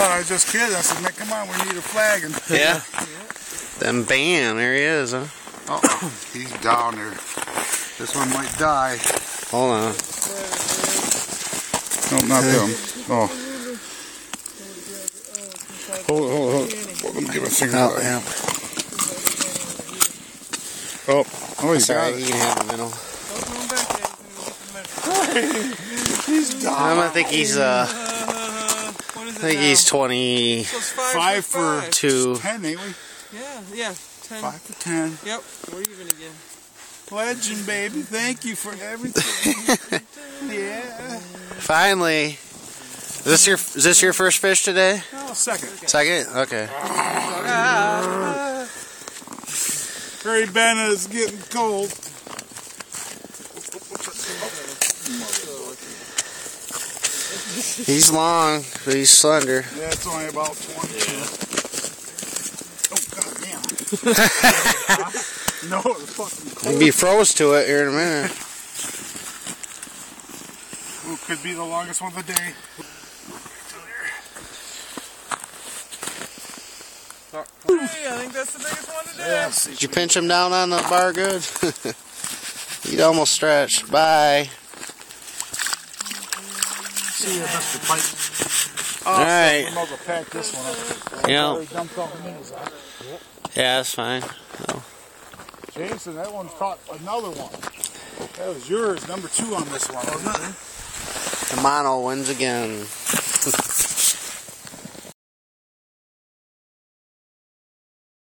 I was just kidding. I said, man, come on, we need a flag. And Yeah. Then bam, there he is, huh? oh, he's down there. This one might die. Hold on. No, not him. Oh. Hold, hold, hold. Well, let me give a finger. Oh, yeah. Oh, oh, he's Sorry, got you it. can have the middle. He's I'm down. gonna think he's uh, what is I think he's 20. So five, Five for for- five. Two. Ten, ain't we? Yeah, yeah. Ten. Five for ten. Yep. We're even again. Legend, baby. Thank you for everything. yeah. Finally. Is this your is this your first fish today? Oh, second. Second? Okay. Prairie Bennett is getting cold. He's long, but he's slender. Yeah, it's only about 20. Oh, god damn. no, it's fucking cold. He'll be froze to it here in a minute. Ooh, could be the longest one of the day. Hey, I think that's the biggest one today. Yes. Did you pinch him down on the bar good? He'd almost stretch. Bye. See you, Mr. Pike. All right. I'm going to pack this one up. Yeah. Already dumped all the minnows out. Yeah, that's fine. Jason, that one caught another one. That was yours, number two on this one, wasn't it? The mono wins again.